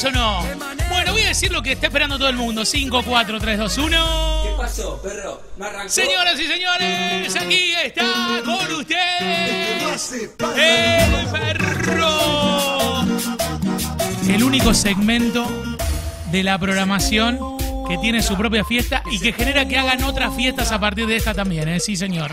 ¿Estamos o no? Bueno, voy a decir lo que está esperando todo el mundo. 5, 4, 3, 2, 1. ¿Qué pasó, perro? ¿Me arrancó? Señoras y señores, aquí está con ustedes el perro. El único segmento de la programación que tiene su propia fiesta y que genera que hagan otras fiestas a partir de esta también, ¿eh? Sí, señor.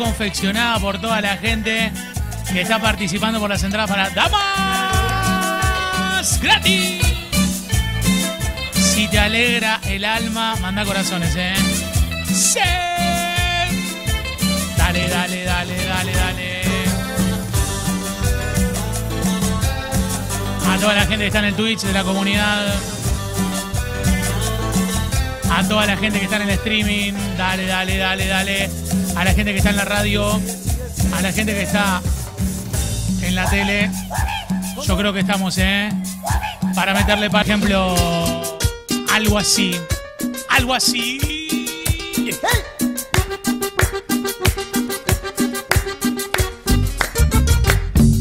Confeccionada por toda la gente que está participando por las entradas para Damas gratis. Si te alegra el alma, manda corazones, ¿eh? Sí. Dale, dale, dale, dale, dale. A toda la gente que está en el Twitch de la comunidad. A toda la gente que está en el streaming. Dale, dale, dale, dale. A la gente que está en la radio. A la gente que está en la tele. Yo creo que estamos, ¿eh? Para meterle, por ejemplo, algo así. Algo así.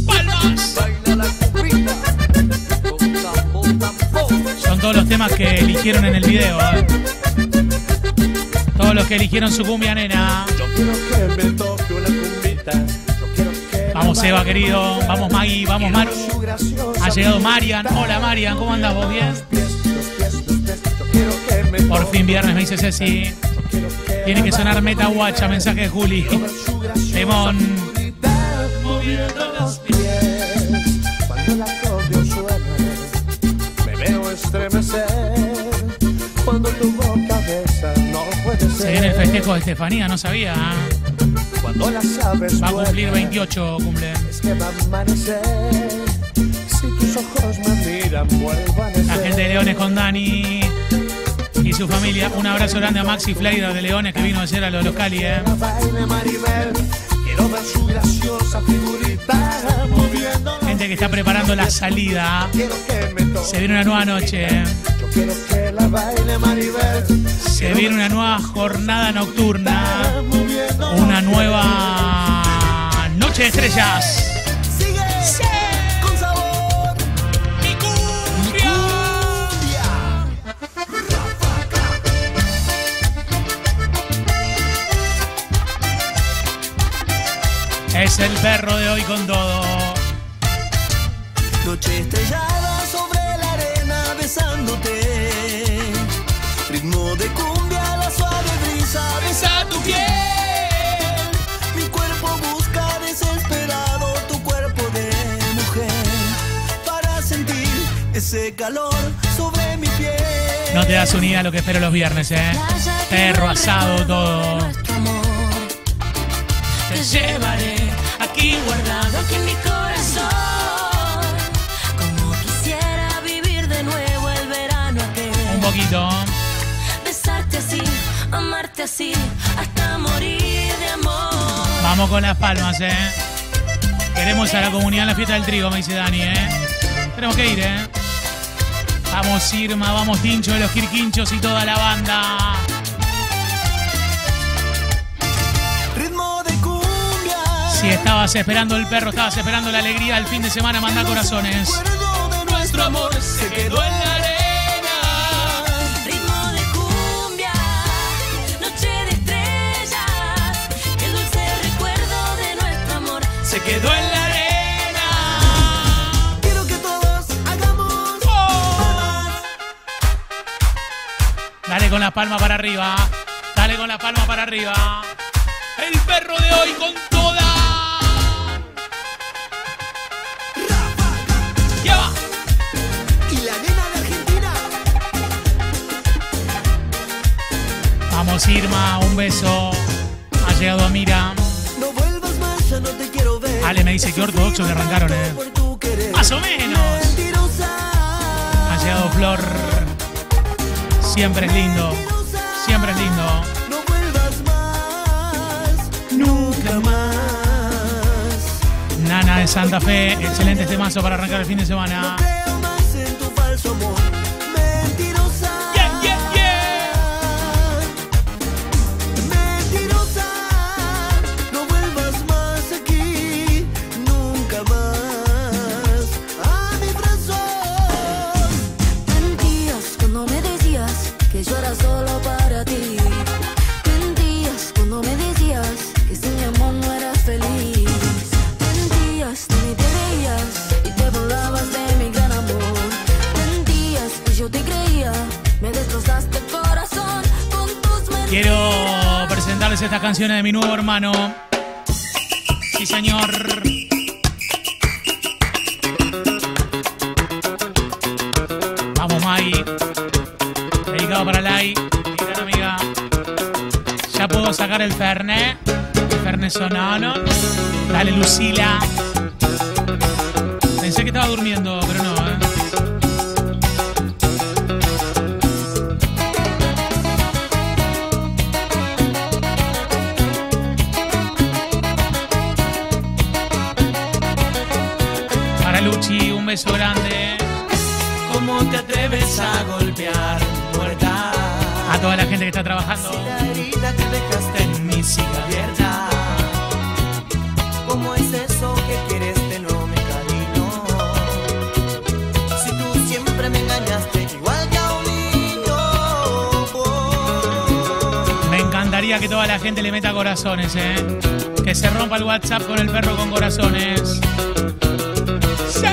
Palmas. Son todos los temas que eligieron en el video. ¿eh? Todos los que eligieron su cumbia nena. Vamos Eva querido, vamos Maggie, vamos Maru. Ha llegado Marian. Hola Marian, ¿cómo andas vos? ¿Bien? Por fin viernes me dice Ceci. Tiene que sonar Meta Guacha, mensaje de Juli. Lemón. Festejo de Estefanía, no sabía. Cuando las aves Va a cumplir vuelan, 28, cumple. Es que va a amanecer. Si tus ojos me miran, nacer. La gente de Leones con Dani y su familia. Un abrazo grande a Maxi Fleider de Leones que vino ayer a los locali, eh. Gente que está preparando la salida. Se viene una nueva noche. eh. Yo quiero que la baile Maribel. Se viene una nueva jornada nocturna. Una nueva noche de estrellas. Sigue con sabor. Mi cumbia. Es el perro de hoy con todo. Noche estrellada cumbia, la suave brisa besa tu piel. Mi cuerpo busca desesperado tu cuerpo de mujer. Para sentir ese calor sobre mi piel. No te das unida a lo que espero los viernes, eh. Perro asado, todo. Te llevaré aquí guardado aquí en mi corazón. Como quisiera vivir de nuevo el verano aquel. Un poquito. Así, hasta morir de amor. Vamos con las palmas, eh. Queremos a la comunidad en la fiesta del trigo, me dice Dani, eh. Tenemos que ir, eh. Vamos Irma, vamos Tincho de los Quirquinchos y toda la banda. Ritmo de cumbia. Si estabas esperando el perro, estabas esperando la alegría del fin de semana, manda corazones. Recuerdo de nuestro amor se quedó en la quedó en la arena. Quiero que todos hagamos oh. palmas. Dale con las palmas para arriba. Dale con las palmas para arriba. El perro de hoy con toda. Lleva. Y la nena de Argentina. Vamos Irma, un beso. Ha llegado a Amira. Ale me dice que ortodoxo que arrancaron, eh. Más o menos. Ha llegado Flor. Siempre es lindo. Siempre es lindo. No vuelvas más. Nunca más. Nana de Santa Fe. Excelente este mazo para arrancar el fin de semana. Canciones de mi nuevo hermano. Sí, señor. Vamos, Mai. Dedicado para Lai, mi amiga. Ya puedo sacar el Fernet. El Fernet sonano. Dale, Lucila. Que toda la gente le meta corazones, ¿eh? Que se rompa el WhatsApp con el perro con corazones. ¡Sí!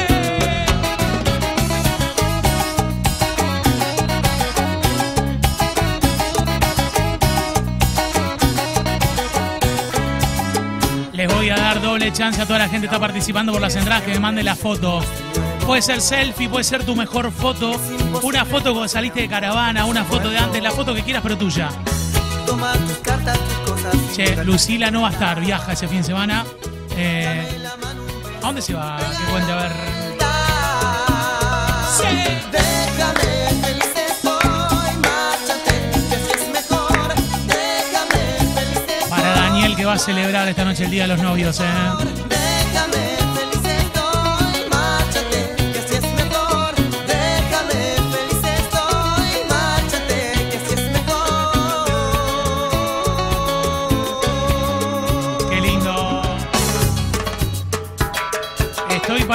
Les voy a dar doble chance a toda la gente que está participando por las entradas que me mande la foto. Puede ser selfie, puede ser tu mejor foto, una foto cuando saliste de caravana, una foto de antes, la foto que quieras pero tuya. Che, Lucila no va a estar, viaja ese fin de semana. Eh, ¿A dónde se va? Que cuente a ver. Para Daniel que va a celebrar esta noche el Día de los Novios, ¿eh?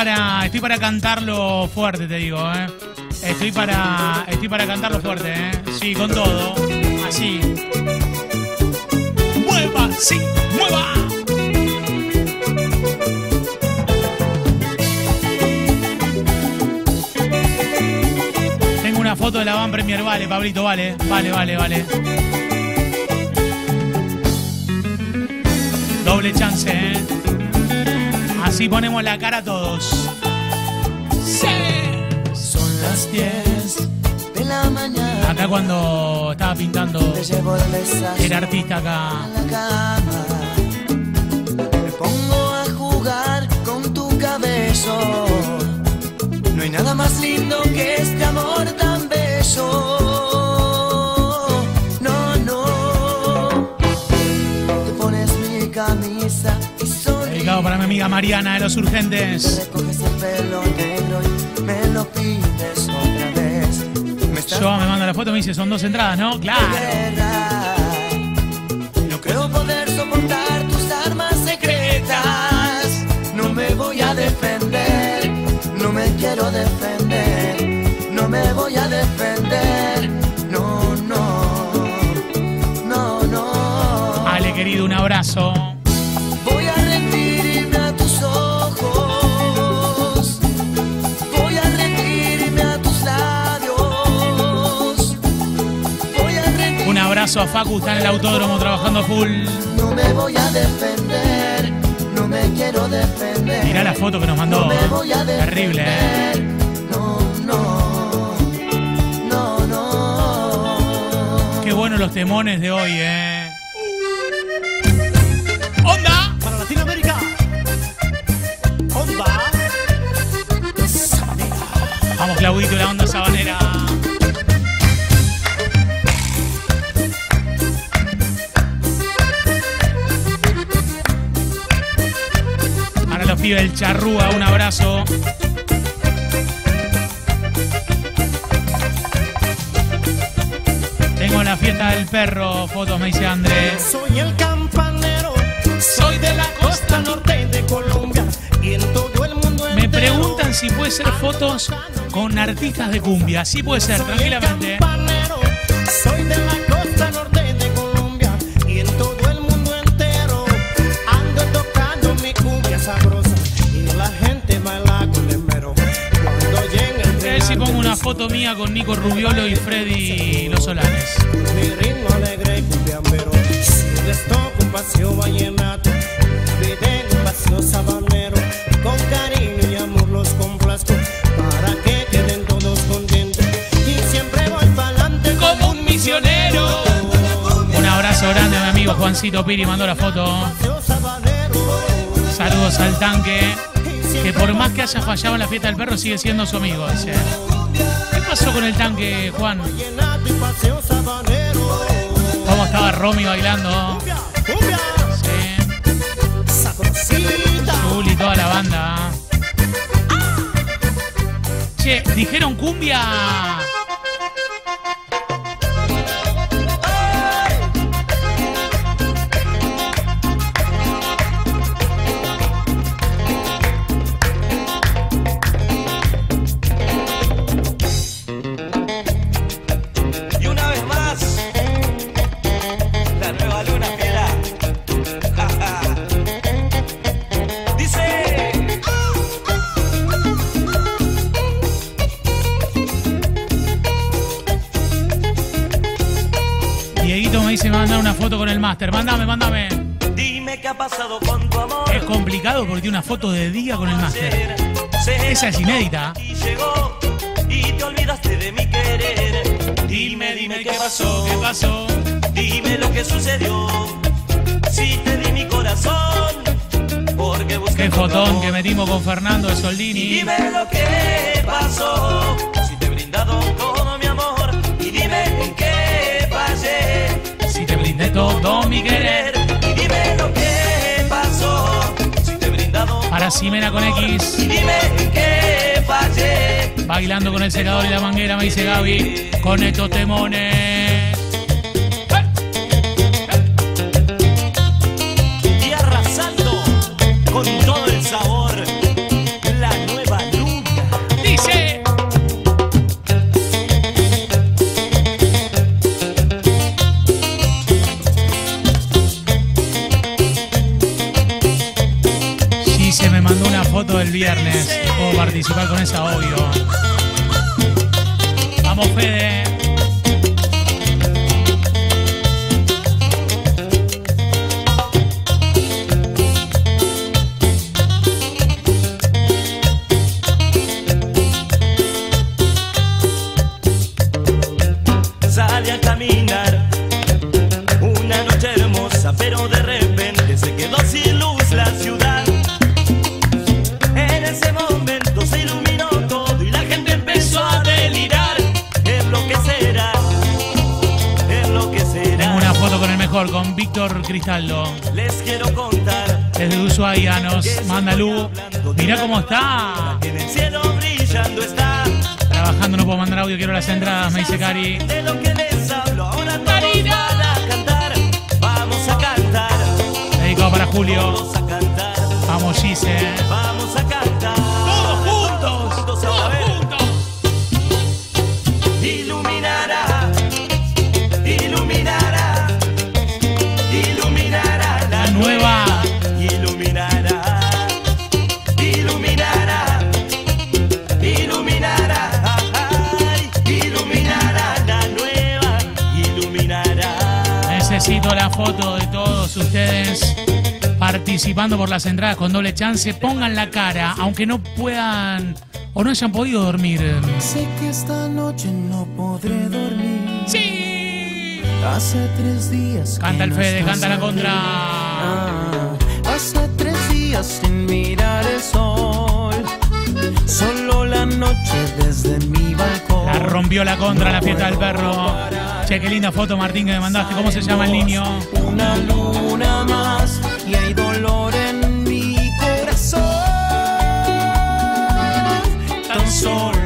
Estoy para cantarlo fuerte, te digo, ¿eh? Estoy para, estoy para cantarlo fuerte, ¿eh? Sí, con todo. Así. ¡Mueva! ¡Sí! ¡Mueva! Tengo una foto de la Van Premier, vale, Pablito, vale. Vale, vale, vale. Doble chance, ¿eh? Así ponemos la cara a todos. ¡Sí! Son las 10 de la mañana. Acá cuando estaba pintando el artista acá. la cama. Me pongo a jugar con tu cabello. No hay nada más lindo que este amor tan bello. Amiga Mariana de los Urgentes. Yo me manda la foto y me dice, son dos entradas, ¿no? Claro. No creo poder soportar tus armas secretas. No me voy a defender, no me quiero defender. No me voy a defender, no, no, no, no. Ale, querido, un abrazo. Abrazo a Facu, está en el autódromo trabajando full. No me voy a defender, no me quiero defender. Mirá la foto que nos mandó. No me voy a defender. Terrible, ¿eh? No, no, no, no. Qué bueno los temones de hoy, ¿eh? ¡Onda! Para Latinoamérica. Onda. Vamos, Claudito, la onda sabanera. Pibes del Charrúa, un abrazo. Tengo la fiesta del perro, fotos me dice Andrés. Soy el campanero. Soy de la costa norte de Colombia. Y en todo el mundo Me entero. preguntan si puede ser fotos con artistas de cumbia. Sí puede ser, Soy el tranquilamente. campanero, soy de la foto mía con Nico Rubiolo y Freddy Los Solares. mi ritmo alegre y cumbiambero. Si les toco un paseo vallenato, piden un paseo sabanero. Con cariño y amor los complazco para que queden todos contentos. Y siempre voy pa'lante Como un misionero. Un abrazo grande a mi amigo Juancito Piri, mandó la foto. Saludos al tanque. Que por más que haya fallado en la fiesta del perro, sigue siendo su amigo. ¿Qué pasó con el tanque, Juan? ¿Cómo estaba Romy bailando? Sí. Juli, toda la banda. Che, dijeron cumbia. Dieguito me dice me va a mandar una foto con el máster. Mándame, mándame. Dime qué ha pasado con tu amor. Es complicado porque tiene una foto de día con el máster. Esa es inédita. Y llegó y te olvidaste de mi querer. Dime, dime qué pasó. ¿Qué pasó? Dime lo que sucedió. Si te di mi corazón. Porque busqué Qué fotón que metimos con Fernando de Soldini. dime lo que pasó, si te he brindado todo Brindé todo mi querer. Y dime lo que pasó, si te he brindado Para mi con. X. Y dime qué fallé. Bailando con el secador y la manguera, me dice Gaby. Con estos temones. Participar con esa, obvio. Mejor, con Víctor Cristaldo. Les quiero contar. Desde Ushuaia nos manda Lu. Mirá cómo está. En el cielo brillando está. Trabajando, no puedo mandar audio, quiero las entradas, me dice Cari. De lo que les hablo, ahora todos van a cantar. Vamos a cantar, Dedicado para Julio. vamos a cantar. Vamos, Gise. Vamos a cantar. Participando por las entradas con doble chance. Pongan la cara, aunque no puedan o no hayan podido dormir. Sé que esta noche no podré dormir. ¡Sí! Hace tres días. Canta el no Fede, canta la contra. Ah, hace tres días sin mirar el sol. Solo la noche desde mi balcón. La rompió la contra en la fiesta del perro. Che, qué linda foto, Martín, que me mandaste. ¿Cómo se llama el niño? Una luna más Tan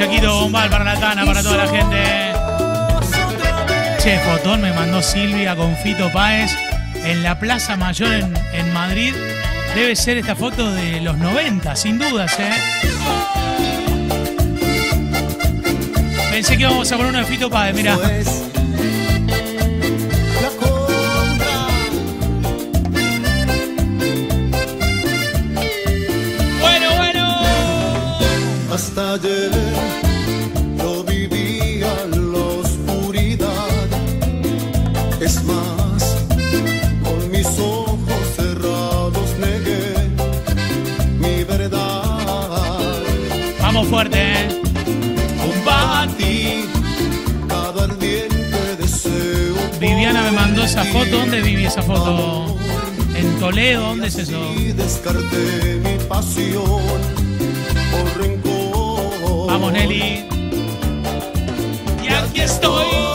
Chaquito Bombal, para la Tana, para toda la gente. Che, fotón me mandó Silvia con Fito Páez en la Plaza Mayor en, en Madrid. Debe ser esta foto de los 90, sin dudas, ¿eh? Pensé que íbamos a poner uno de Fito Páez, mira. Pues. Bueno, bueno. Hasta ayer esa foto. ¿Dónde viví esa foto? ¿En Toledo? ¿Dónde es eso? Descarté mi pasión por rencor. Vamos, Nelly. Y aquí estoy.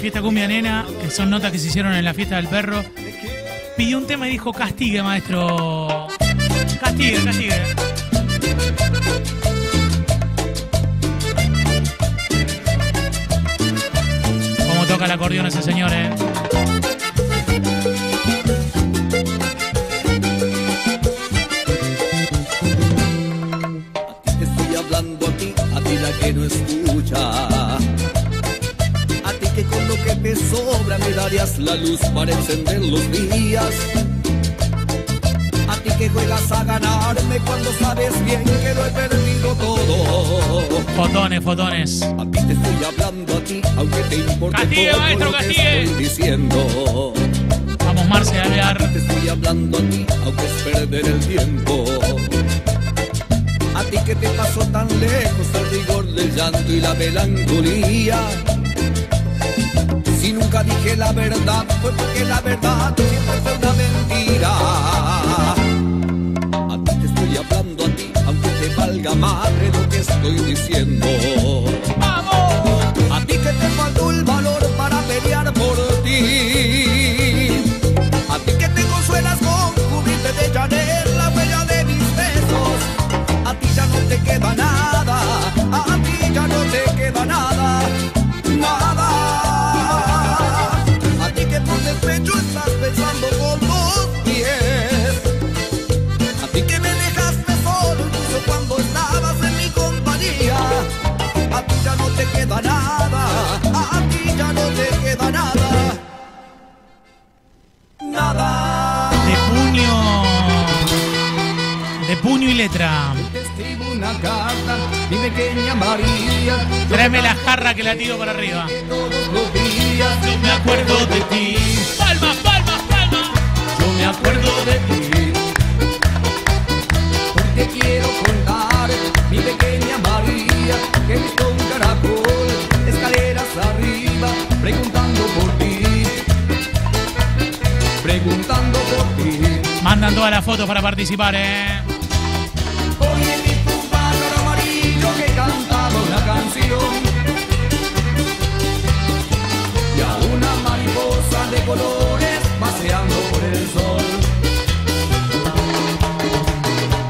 Fiesta cumbia nena, que son notas que se hicieron en la fiesta del perro, pidió un tema y dijo castigue, maestro. Castigue, castigue. Cómo toca el acordeón ese señor, eh. Que te sobra me darías la luz para encender los días. A ti que juegas a ganarme cuando sabes bien que lo he perdido todo. Fotones, fotones. A ti te estoy hablando a ti, aunque te importe Castigue, poco maestro, lo que estoy diciendo. Vamos, Marce, a Te Alvear. estoy hablando a ti, aunque es perder el tiempo. A ti que te pasó tan lejos el rigor del llanto y la melancolía. Nunca dije la verdad, fue porque la verdad siempre fue una mentira. A ti te estoy hablando a ti, aunque te valga madre lo que estoy diciendo. A ti que te faltó el valor para pelear por ti. A ti que te consuelas con cubrirte de Chanel la huella de mis besos. A ti ya no te queda nada. A ti ya no te queda. Nada. Letra. Una carta, mi pequeña María. Tráeme la jarra que la tiro para arriba. Todos los días No me acuerdo de ti. Palmas, palmas, palmas. yo me acuerdo de ti. Porque quiero contar, mi pequeña María, que he visto un caracol, escaleras arriba, preguntando por ti. Preguntando por ti. mandan todas las fotos para participar, ¿eh? Colores paseando por el sol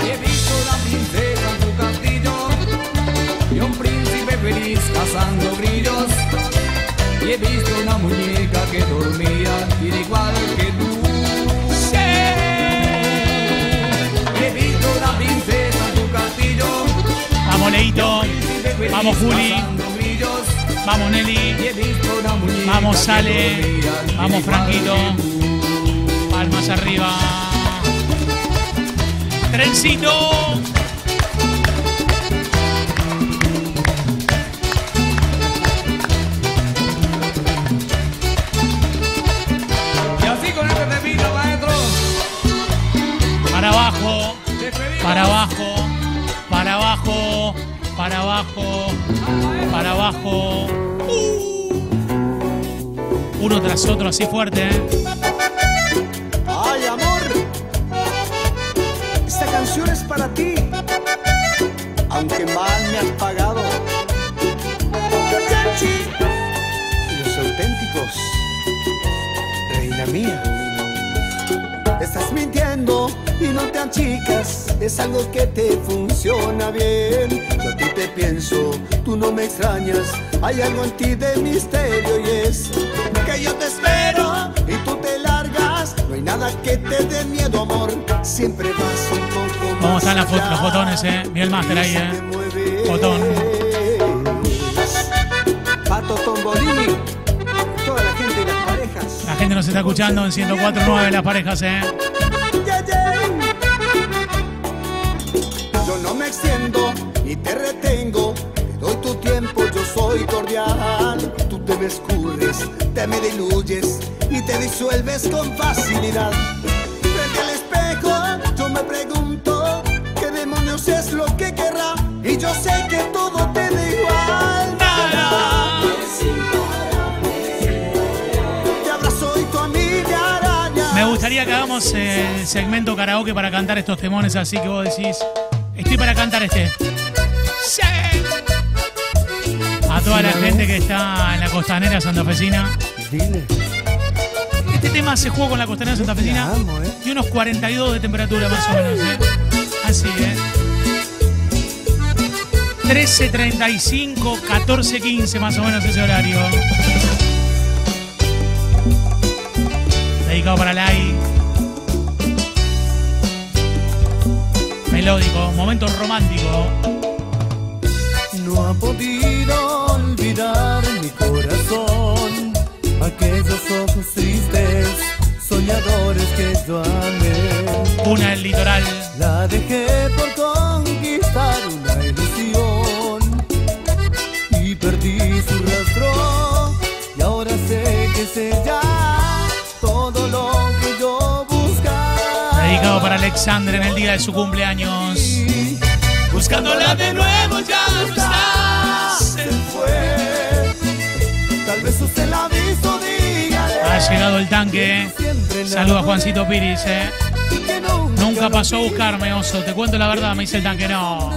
Y he visto una princesa en su castillo Y un príncipe feliz cazando grillos Y he visto una muñeca que dormía y de igual que tú He visto una princesa en tu castillo Vamos, Leito. Vamos, Juli. Vamos, Nelly. Vamos, Sale. Vamos, Franquito. Palmas arriba. Trencito. Para abajo. Para abajo. Uh. Uno tras otro, así fuerte, ¿eh? Ay, amor, esta canción es para ti. Aunque mal me has pagado. Los auténticos, reina mía. Estás mintiendo y no te achicas. Es algo que te funciona bien. Yo a ti te pienso, tú no me extrañas. Hay algo en ti de misterio y es que yo te espero y tú te largas. No hay nada que te dé miedo, amor. Siempre vas un poco más. ¿Cómo están las allá. los botones, eh? Mira el máster ahí, eh. Botón. Pato Tombolini, toda la gente y las parejas. La gente nos está escuchando en 104.9 las parejas, ¿eh? Extiendo y te retengo. Te doy tu tiempo, yo soy cordial. Tú te me escurres, te me diluyes y te disuelves con facilidad. Frente al espejo, yo me pregunto qué demonios es lo que querrá. Y yo sé que todo te da igual. Te abrazo y tú a mí me arañas. Me gustaría que hagamos el segmento karaoke para cantar estos temones, así que vos decís, estoy para cantar este. Sí. A toda la gente que está en la costanera santafesina. Dile, Este tema se jugó con la costanera santafesina Te amo, ¿eh? y unos 42 de temperatura más o menos. ¿eh? Así, ¿eh? 13.35, 14.15 más o menos ese horario. Dedicado para Lai. Melódico, momento romántico. No ha podido olvidar mi corazón aquellos ojos tristes, soñadores que yo amé. Una del litoral. La dejé por conquistar una ilusión y perdí su Alexander en el día de su cumpleaños. Buscándola de nuevo ya no está, se fue. Tal vez usted la visto, dígale. Ha llegado el tanque. Saluda a Juancito Piris, eh. nunca pasó a buscarme, oso. Te cuento la verdad, me dice el tanque, no.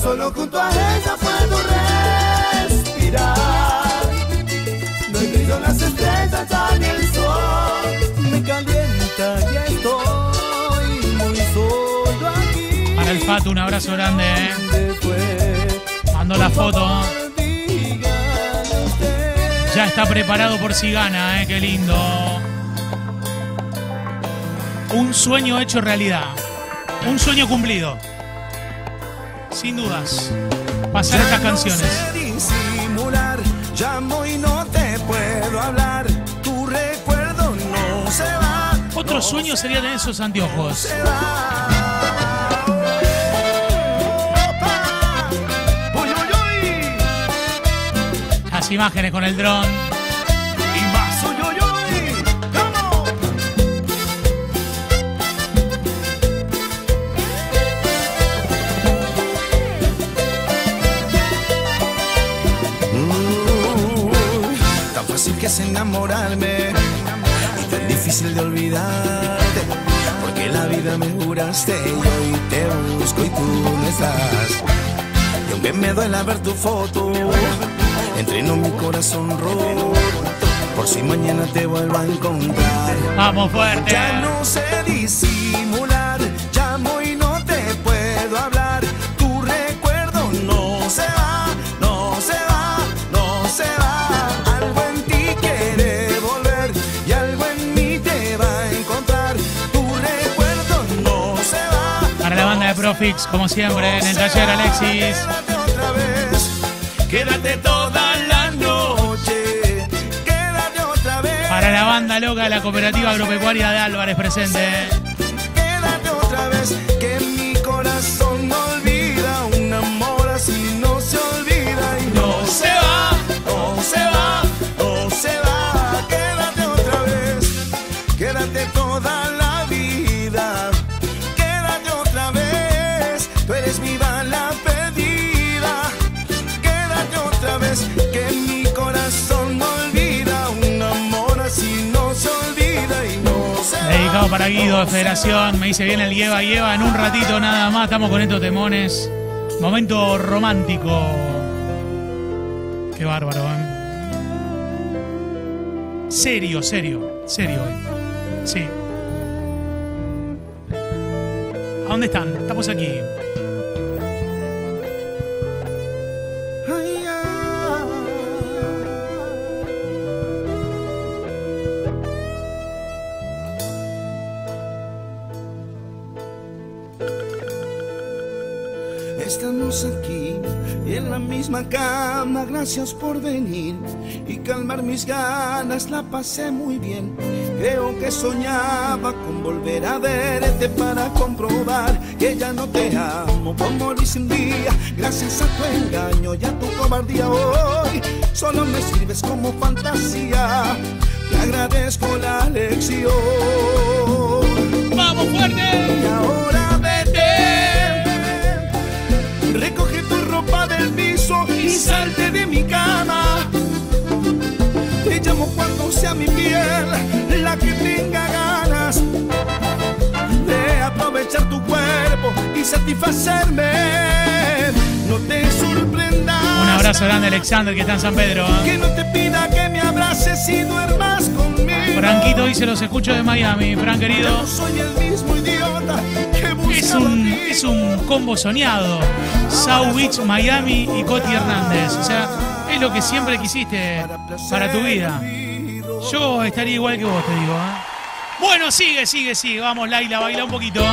solo junto a ella puedo respirar. En las estrellas ni el sol. Me calienta, ya estoy muy solo aquí. Para el Fato, un abrazo grande, eh. Mando la foto. Ya está preparado por si gana, eh. Qué lindo. Un sueño hecho realidad. Un sueño cumplido. Sin dudas. Pasar estas canciones. No sé disimular, llamo y no Otro sueño sería tener esos anteojos. Las imágenes con el dron. Vamos. fácil que es enamorarme tan difícil de olvidarte. Porque la vida me juraste y hoy te busco y tú no estás. Y aunque me duela ver tu foto, entreno mi corazón roto. Por si mañana te vuelvo a encontrar. Vamos fuerte. Ya no sé disimular, Profix, como siempre, en el taller Alexis. Quédate otra vez, quédate toda la noche. Quédate otra vez. Para la banda loca de la cooperativa agropecuaria de Álvarez presente. Para Guido de Federación. Me dice bien el lleva lleva. En un ratito nada más estamos con estos temones. Momento romántico. Qué bárbaro, ¿eh? Serio, serio, serio hoy. Sí. ¿A dónde están? Estamos aquí. Misma cama, gracias por venir y calmar mis ganas, la pasé muy bien. Creo que soñaba con volver a verte para comprobar que ya no te amo lo hice un día. Gracias a tu engaño y a tu cobardía hoy, solo me sirves como fantasía. Te agradezco la lección. ¡Vamos fuerte! Y salte de mi cama. Te llamo cuando sea mi piel la que tenga ganas de aprovechar tu cuerpo y satisfacerme. No te sorprendas. Un abrazo grande, Alexander, que está en San Pedro. ¿eh? Que no te pida que me abraces y duermas conmigo. Franquito dice: Los escucho de Miami. Fran, querido. No soy el mismo idiota que Es un. Es un combo soñado. South Beach, Miami y Coti Hernández. O sea, es lo que siempre quisiste para tu vida. Yo estaría igual que vos, te digo. ¿eh? Bueno, sigue, sigue, sigue. Vamos, Laila, baila un poquito.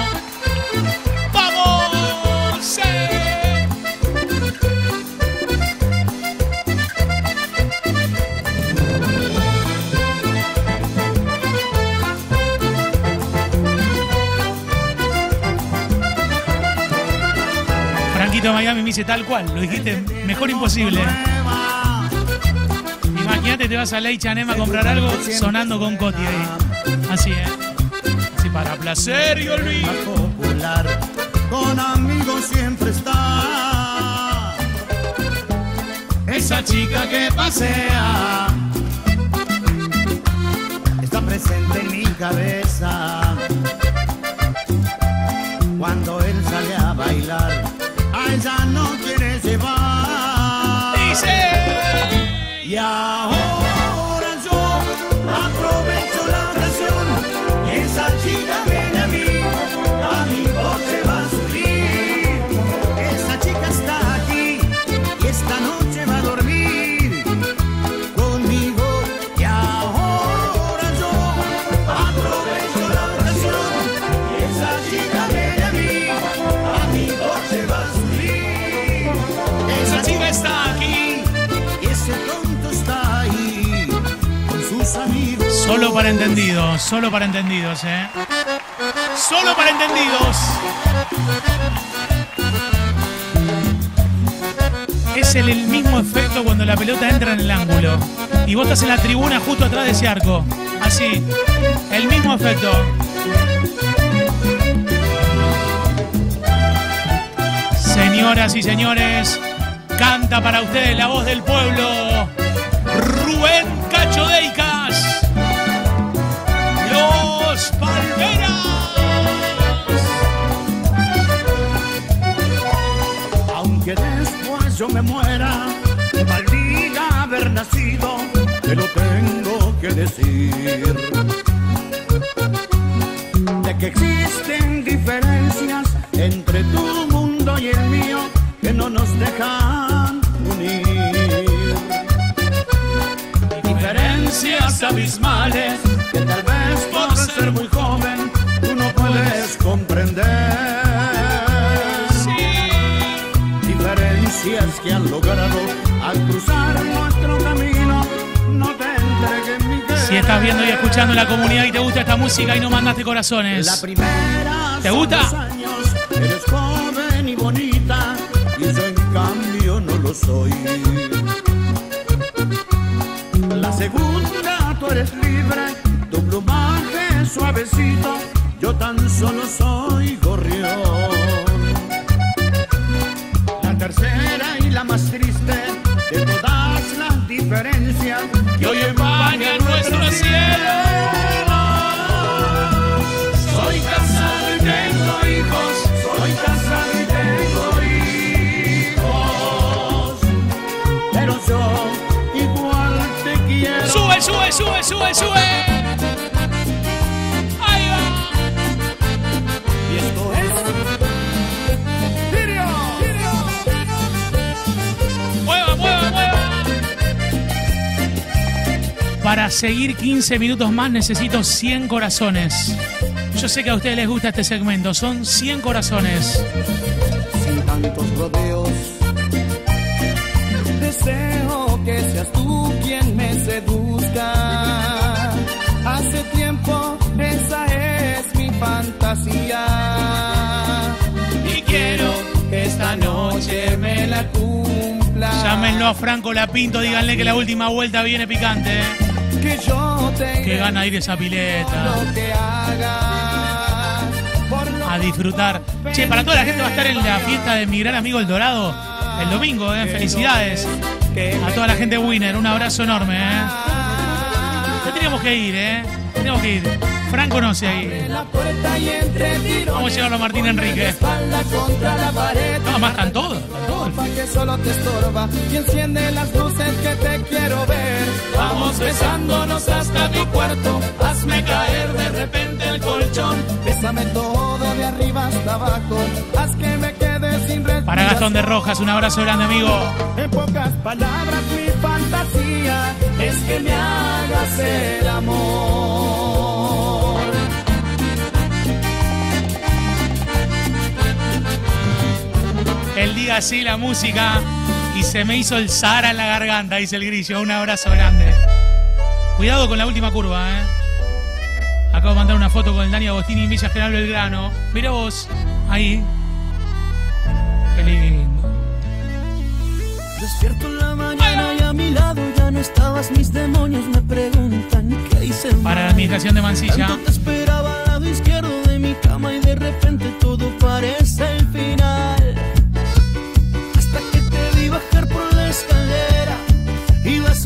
Dice tal cual, lo dijiste mejor imposible. Imagínate, te vas a Ley Chanem a comprar algo sonando con Coti ahí. Así, ¿eh? Así para placer y olvido. popular, con amigos siempre está. Esa chica que pasea está presente en mi cabeza. Cuando él sale a bailar, a ella no quiere llevar. Dice. Y ahora yo aprovecho la ocasión esa chica viene Solo para entendidos, solo para entendidos, ¿eh? Solo para entendidos. Es el, mismo efecto cuando la pelota entra en el ángulo. Y vos estás en la tribuna justo atrás de ese arco. Así. El mismo efecto. Señoras y señores, canta para ustedes la voz del pueblo. Rubén Cayetano. Palmeras. Aunque después yo me muera, maldiga haber nacido, te lo tengo que decir. De que existen diferencias entre tu mundo y el mío que no nos dejan unir. Diferencias abismales Diferencias que han logrado al cruzar nuestro camino. No te entreguen mi querer. Si estás viendo y escuchando en la comunidad y te gusta esta música y no mandaste La corazones. primera ¿Te gusta? años, eres joven y bonita y yo en cambio no lo soy. La segunda tú eres libre, tu plumaje suavecito, yo tan solo soy diferencias que hoy empañan nuestro cielo. Soy casado y tengo hijos, soy casado y tengo hijos. Pero yo igual te quiero. Sube, sube, sube, sube, sube. Para seguir 15 minutos más necesito 100 corazones. Yo sé que a ustedes les gusta este segmento. Son 100 corazones. Sin tantos rodeos. Deseo que seas tú quien me seduzca. Hace tiempo esa es mi fantasía. Y quiero que esta noche me la cumpla. Llámenlo a Franco Lapinto, díganle que la última vuelta viene picante. ¿eh? Que yo te Qué gana ir esa pileta. A disfrutar. Che, para toda la gente va a estar en la fiesta de mi gran amigo El Dorado el domingo, ¿eh? Felicidades. A toda la gente Winner, un abrazo enorme, ¿eh? Ya teníamos que ir, ¿eh? Teníamos que ir. Fran conoce ahí. Vamos a llevarlo a Martín Enrique. No, más están todos. que solo te estorba y enciende las luces que te quiero ver. Vamos besándonos hasta mi cuarto. Hazme caer de repente el colchón. Bésame todo de arriba hasta abajo. Haz que me quede sin respiración. Para Gastón de Rojas, un abrazo grande, amigo. En pocas palabras, mi fantasía es que me hagas el amor. El día así la música y se me hizo el Sahara en la garganta, dice el grillo. Un abrazo grande. Cuidado con la última curva, ¿eh? Acabo de mandar una foto con el Dani Agostini en Villa General Belgrano. Mira vos, ahí. Qué lindo. Despierto en la mañana y a mi lado ya no estabas. Mis demonios me preguntan qué hice. Para la administración de Mansilla. Te esperaba al lado izquierdo de mi cama y de repente todo parece el final.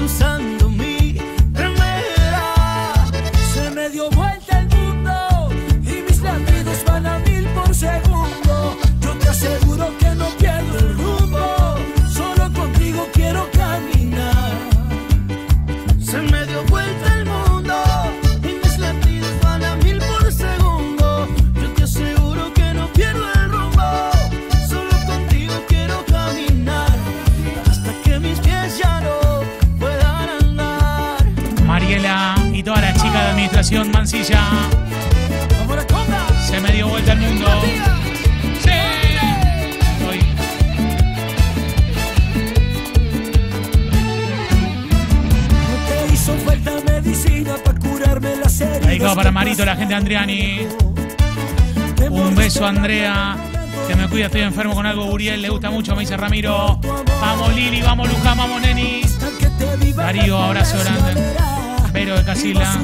sus. Chica de administración Mansilla. Como la conga, Se me dio vuelta el mundo. Sí. Hoy. no te hizo falta medicina para curarme las heridas. Dedicado para Marito, la gente de Andriani. Un beso a Andrea, que me cuida, estoy enfermo con algo. Uriel le gusta mucho, me dice Ramiro. Vamos Lili, vamos Luján, vamos Neni. Darío, abrazo grande. Vero de Casila.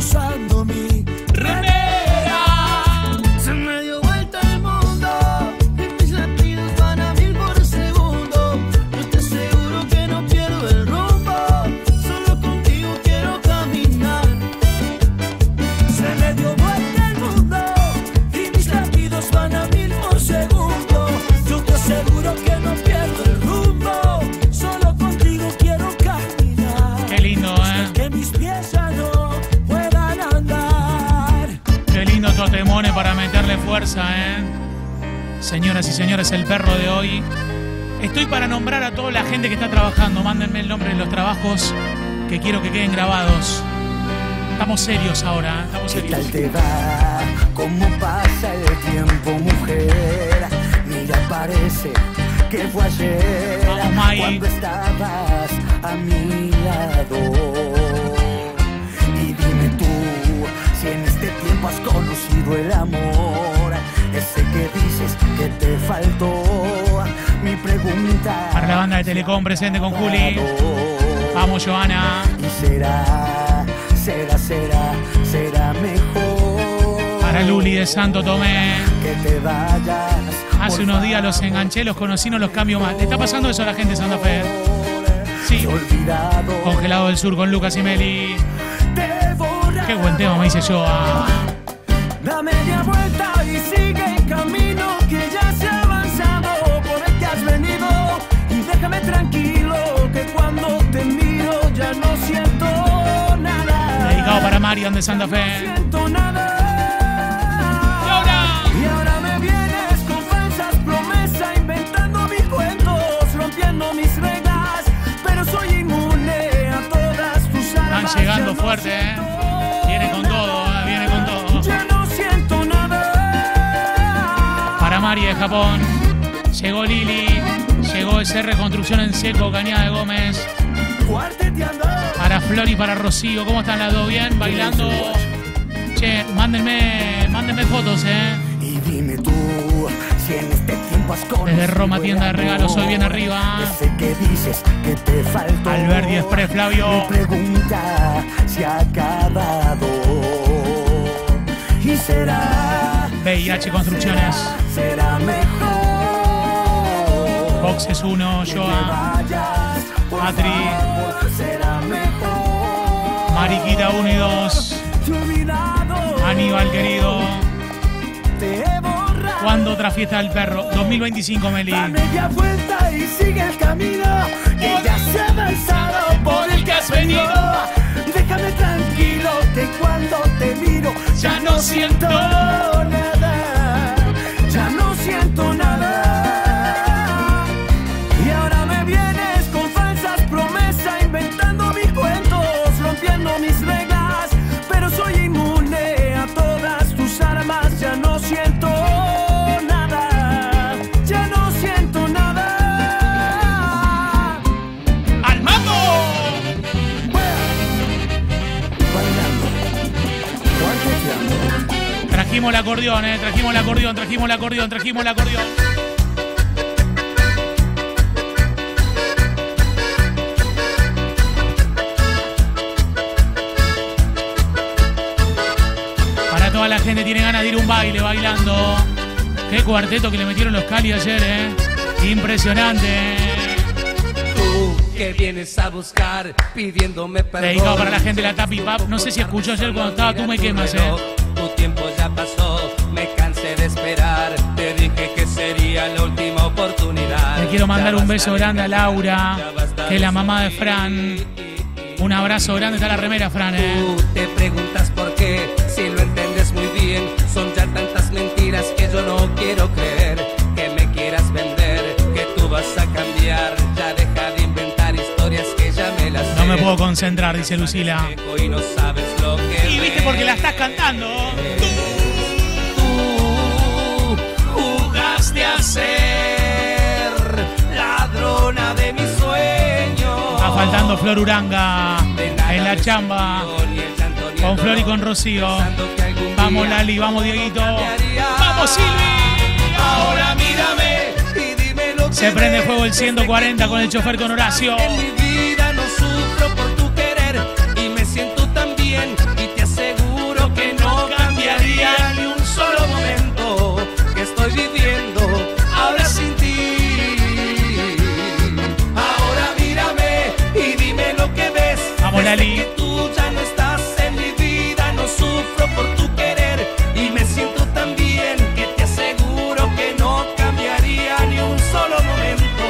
Señoras y señores, el perro de hoy. Estoy para nombrar a toda la gente que está trabajando. Mándenme el nombre de los trabajos que quiero que queden grabados. Estamos serios ahora, ¿eh? estamos ¿Qué serios. tal te va? ¿Cómo pasa el tiempo, mujer? Mira, parece que fue ayer Vamos, cuando estabas a mi lado. Y dime tú, si en este tiempo has conocido el amor, que dices que te faltó. Mi pregunta. Para la banda de Telecom presente con Juli. Vamos, Joana. Y será, será, será, será mejor. Para Luli de Santo Tomé. que te vayas. Hace unos días los enganché, los conocí, no los cambio más. ¿Le está pasando eso a la gente de Santa Fe? Sí. Congelado del Sur con Lucas y Meli. Te. Qué buen tema me dice yo. De Santa Fe. nada. Y ahora. Y ahora me vienes con falsas promesas, inventando mis cuentos, rompiendo mis reglas. Pero soy inmune a todas tus Están armas. llegando Ya no fuerte, ¿eh? Viene con todo, eh, viene con todo. Ya no siento nada. Para Mari de Japón. Llegó Lili. Llegó SR Construcción en Seco, Cañada de Gómez. Cuarteteando. Para Flor y para Rocío. ¿Cómo están las dos? ¿Bien? ¿Bailando? Che, mándenme, mándenme fotos, ¿eh? Y dime tú, si en este tiempo has Desde Roma, tienda de regalos, soy bien arriba. Ese que dices que te faltó. Alberdi Express, Flavio. Mi pregunta se ha acabado. Y será. VIH Construcciones. Será mejor. Boxes 1, que te Joa. vayas, Mariquita 1 y 2. Te he olvidado. Aníbal querido. ¿Cuándo otra fiesta del perro? 2025, Meli. Da media vuelta y sigue el camino que ya se ha avanzado por el que has venido. Déjame tranquilo que cuando te miro ya no siento nada, ya no siento nada. Trajimos el acordeón, eh. Trajimos el acordeón, trajimos el acordeón, trajimos el acordeón. Para toda la gente tiene ganas de ir a un baile bailando. Qué cuarteto que le metieron los Cali ayer, eh. Impresionante. eh. Tú que vienes a buscar pidiéndome perdón. Dedicado para la gente de la Tapi Pap. No sé si escuchó ayer cuando estaba Tú me quemas, eh. Tiempo ya pasó, me cansé de esperar. Te dije que sería la última oportunidad. Le quiero mandar un beso de grande a Laura, que es la mamá de. Fran. Un abrazo grande, está la remera, Fran, eh. Tú te preguntas por qué, si lo entiendes muy bien, son ya tantas mentiras que yo no quiero creer. Que me quieras vender, que tú vas a cambiar. Ya deja de inventar historias que ya me las No me sé. puedo concentrar, dice Lucila. Y no sabes porque la estás cantando. Tú jugaste a ser ladrona de mis sueños. Está faltando Flor Uranga en la chamba. Con Flor y con Rocío. Vamos Lali, vamos Dieguito. Vamos Silvi. Ahora mírame y dime lo que Se prende fuego el 140 con el chofer con Horacio. Lali. que tú ya no estás en mi vida, no sufro por tu querer y me siento tan bien que te aseguro que no cambiaría ni un solo momento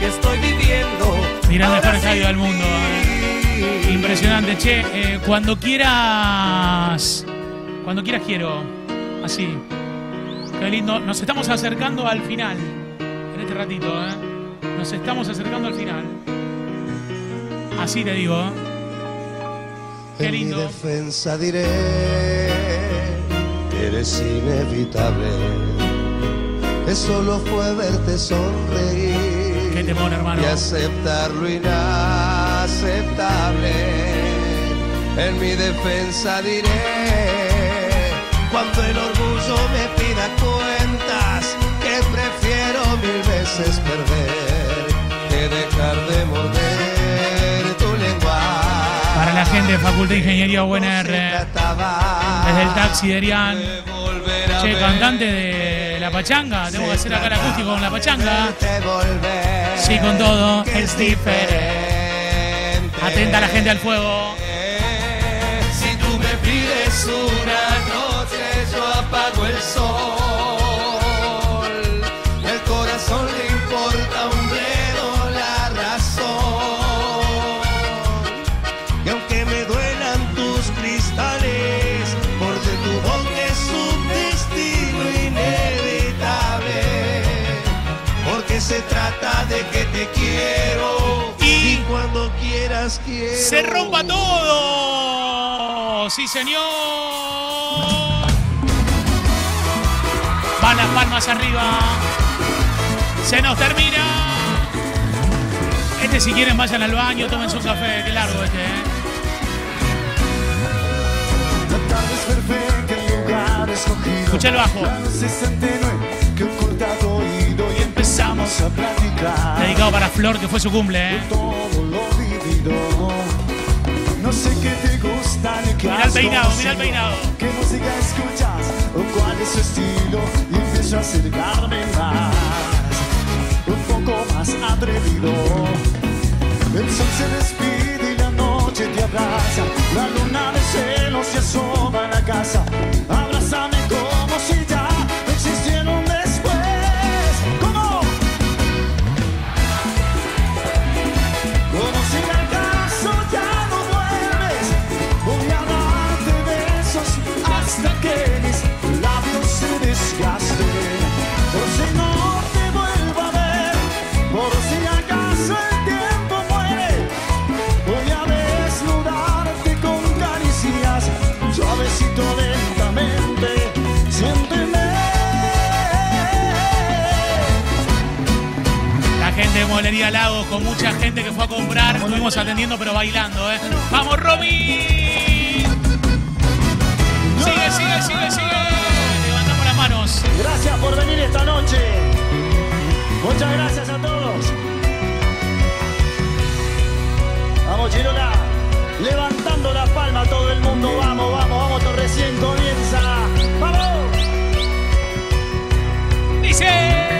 que estoy viviendo. Mirá el mejor estadio del mundo. eh. Impresionante, che. eh, cuando quieras. Cuando quieras quiero. Así. Qué lindo. Nos estamos acercando al final. En este ratito, ¿eh? Nos estamos acercando al final. Así te digo, ¿eh? Qué En mi defensa diré, eres inevitable, que solo fue verte sonreír. Qué temor, hermano. Y aceptar lo inaceptable. En mi defensa diré, cuando el orgullo me pida cuentas, que prefiero mil veces perder que dejar de morder. Para la gente de Facultad de Ingeniería UNR. Desde el taxi de Erian. Che, cantante de La Pachanga. Tengo que hacer acá el acústico con La Pachanga. Sí, con todo. Es diferente. Atenta a la gente al fuego. Si tú me pides una trata de que te quiero y, cuando quieras quiero. ¡Se rompa todo! ¡Sí, señor! Van las palmas arriba. Se nos termina. Este, si quieren, vayan al baño, tomen su café. Qué largo este, ¿eh? Escucha el bajo. Empezamos a platicar. Dedicado para Flor, que fue su cumple, ¿eh? Todo lo vivido. No sé qué te gusta ni qué Mira el peinado, mira el peinado. ¿Qué música escuchas o cuál es su estilo? Y empiezo a acercarme más, un poco más atrevido. El sol se despide y la noche te abraza. La luna de celos se asoma a la casa. Lago, con mucha gente que fue a comprar. Estuvimos atendiendo, pero bailando, ¿eh? ¡Vamos, Romy! Sigue, sigue, sigue, sigue. Levantamos las manos. Gracias por venir esta noche. Muchas gracias a todos. Vamos, Chirola. Levantando la palma todo el mundo. Vamos, vamos, vamos. Esto recién comienza. ¡Vamos! Dice.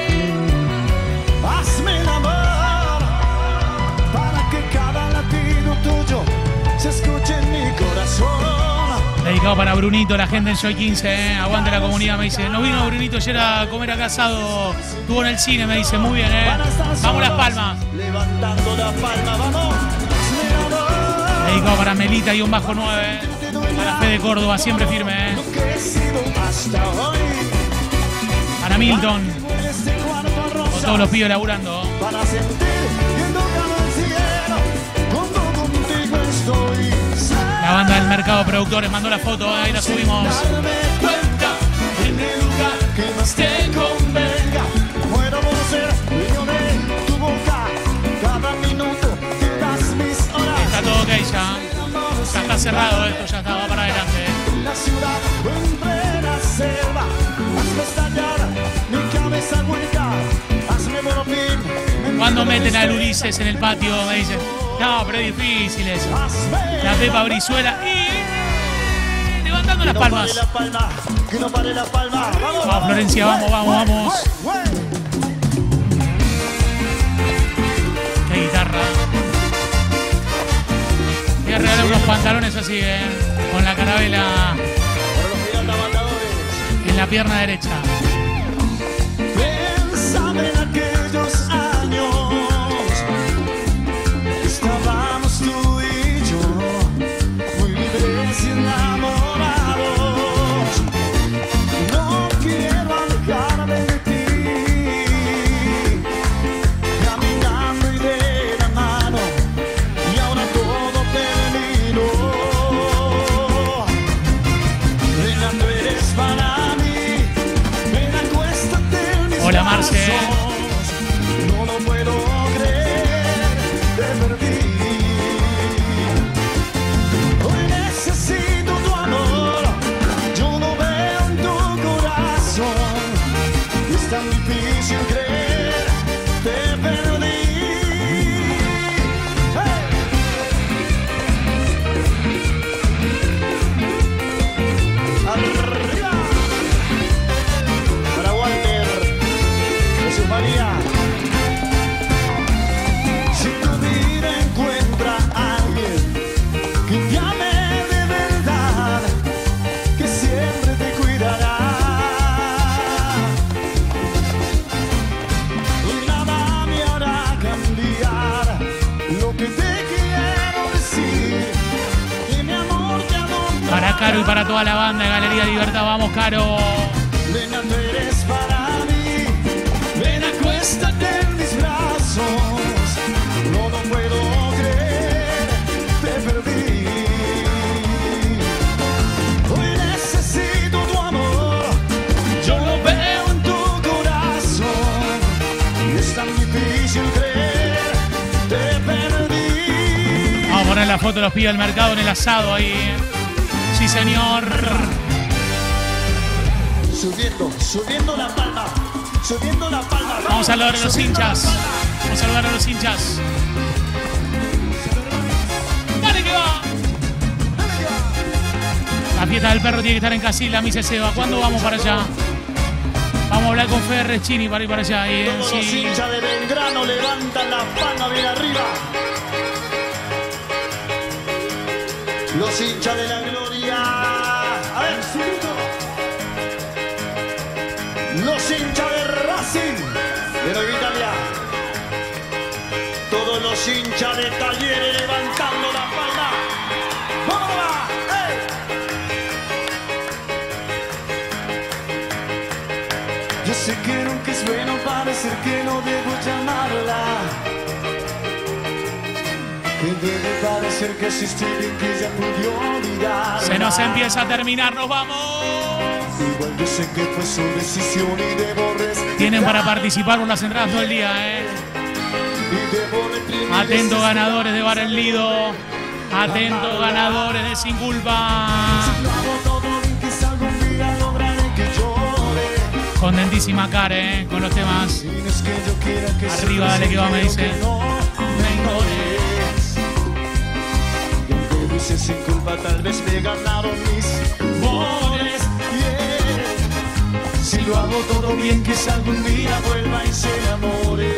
Dedicado para Brunito, la gente en Soy 15, ¿eh? Aguante la comunidad, me dice. No vino Brunito ayer a comer acá asado. Estuvo en el cine, me dice. Muy bien, ¿eh? Vamos las palmas. Levantando la palma, vamos. Dedicado para Melita y un bajo 9. Para Fede Córdoba, siempre firme, ¿eh? Para Milton, con todos los pibes laburando. Para sentir que tocado el cielo. Cuando contigo estoy. La banda del mercado productores mandó la foto, ¿eh? ahí la subimos. Está todo ok ya. Ya está cerrado esto, ya está, va para adelante. ¿eh? La ciudad selva. Mi cabeza. Cuando meten al Ulises en el patio, me dicen, no, pero difícil eso. La Pepa Brizuela y levantando las palmas. Vamos, Florencia, vamos, vamos, vamos. Qué guitarra. Voy a regalar unos pantalones así, ¿eh? Con la carabela en la pierna derecha. can't. Asado ahí. Sí, señor. Subiendo, subiendo la palma, subiendo la palma. Vamos a saludar a los hinchas. Vamos a saludar a los hinchas. Dale que va. La fiesta del perro tiene que estar en Casilla, mi Seba. ¿Cuándo vamos para allá? Vamos a hablar con Fede Chini para ir para allá. ahí, ¿eh? Todos los Sí. hinchas de Belgrano levantan la palma bien arriba. Los hinchas de la gloria. A ver, Los hinchas de Racing de Nueva Italia. Todos los hinchas de Talleres levantando la palma. ¡Vamos! va! ¡Ey! Yo sé que nunca es bueno parecer que no debo llamarla. Que debe que que ya olvidar. Se nos empieza a terminar, nos vamos. Igual yo sé que fue su decisión y debo respetar. Tienen para participar por las entradas todo el día, ¿eh? Ese- ganadores de Bar El Lido. Atentos ganadores de Sin Culpa. Contentísima cara, ¿eh? Con los temas. Arriba, dale, que va, me dice. Hice sin culpa, tal vez me ganaron mis. Yeah. Si lo hago todo bien, quizá algún día vuelva y se enamore.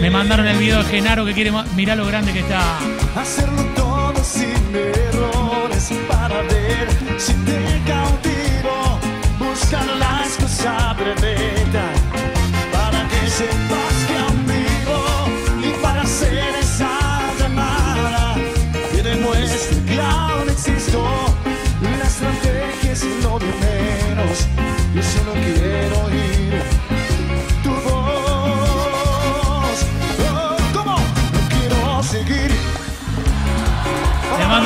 Me mandaron el video de Genaro que quiere. Mirá lo grande que está. Hacerlo todo sin errores para ver si te cautivo. Buscar la excusa perfecta para que sepas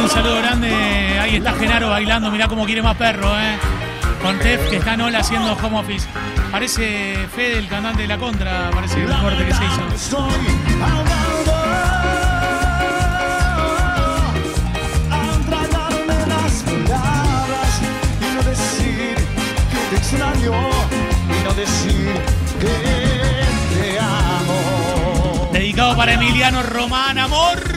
un saludo grande. Ahí está Genaro bailando. Mirá cómo quiere más perro, ¿eh? Con Tef, que está en haciendo home office. Parece Fede, el cantante de la contra. Parece el corte que se hizo. Dedicado para Emiliano Román, amor.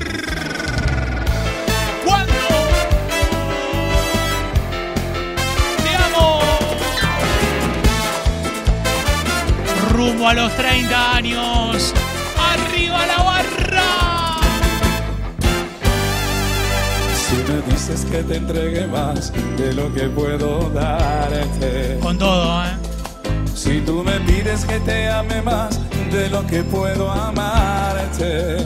Rumbo a los 30 años. Arriba la barra. Si me dices que te entregue más de lo que puedo darte. Con todo, ¿eh? Si tú me pides que te ame más de lo que puedo amarte.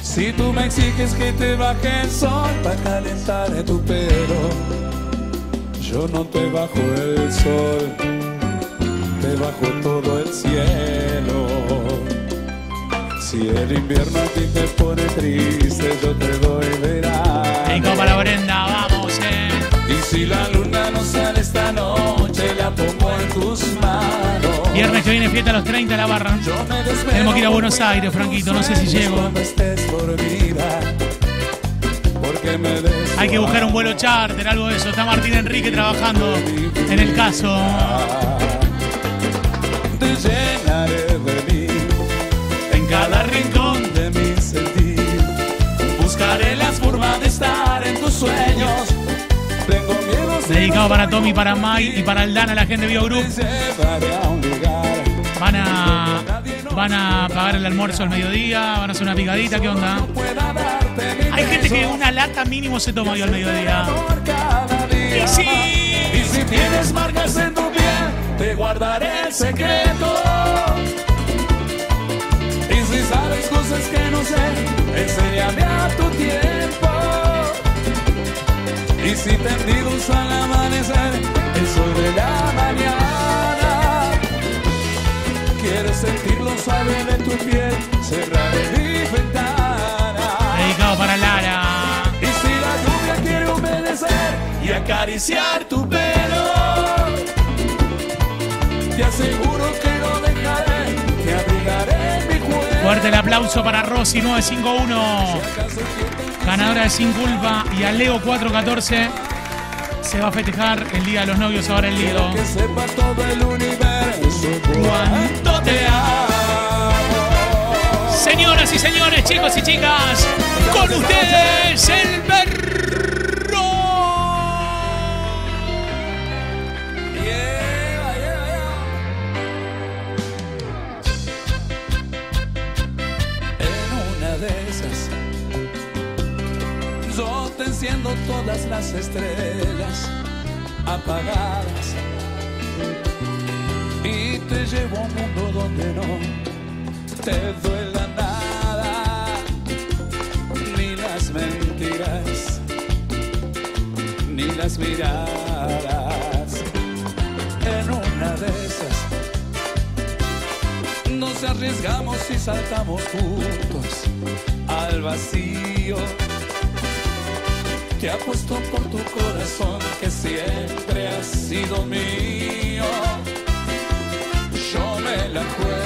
Si tú me exiges que te baje el sol para calentar tu pelo. Yo no te bajo el sol, te bajo todo el cielo. Si el invierno a ti te pone triste, yo te doy verano. Dedicado para Brenda, vamos, ¿eh? Y si la luna no sale esta noche, la pongo en tus manos. Viernes que viene fiesta a los 30 la barra. Yo me Tenemos que ir a Buenos Aires, Franquito. No sé si llego. Porque me Hay que buscar un vuelo charter, algo de eso. Está Martín Enrique trabajando en el caso. Dedicado para Tommy, para Mai y para Aldana, la gente de Biogroup. Van a, van a pagar el almuerzo al mediodía, van a hacer una picadita, ¿qué onda? Hay gente que una lata mínimo se toma hoy al mediodía. Y sí. Y si tienes marcas en tu piel, te guardaré el secreto. Y si sabes cosas que no sé, enséñame a tu tiempo. Y si tendidos al amanecer, el sol de la mañana. Quieres sentir lo suave de tu piel, cerrar mi ventana. Dedicado para Lara. Y si la lluvia quiere humedecer y acariciar tu pelo, te aseguro que lo dejaré, te abrigaré en mi cuerpo. Fuerte el aplauso para Rosy 951. Ganadora de Sin Culpa y a Leo 414. Se va a festejar el Día de los Novios ahora en Lido. Que sepa todo el universo cuánto te amo. Señoras y señores, chicos y chicas, con ustedes el perro. Todas las estrellas apagadas y te llevo a un mundo donde no te duela nada, ni las mentiras, ni las miradas. En una de esas nos arriesgamos y saltamos juntos al vacío. Te apuesto por tu corazón que siempre ha sido mío. Yo me la juego,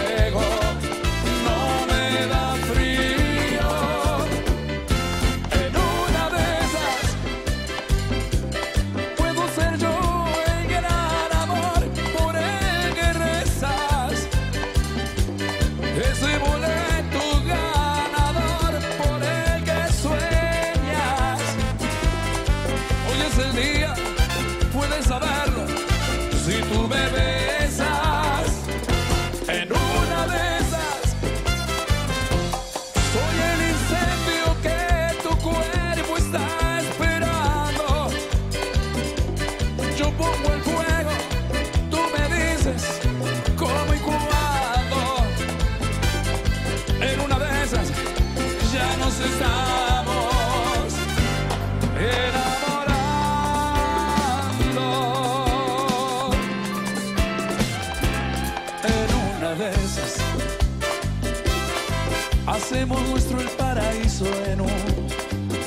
paraíso en un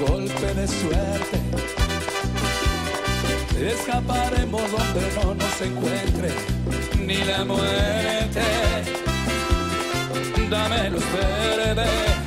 golpe de suerte. Escaparemos donde no nos encuentre ni la muerte dame luz verde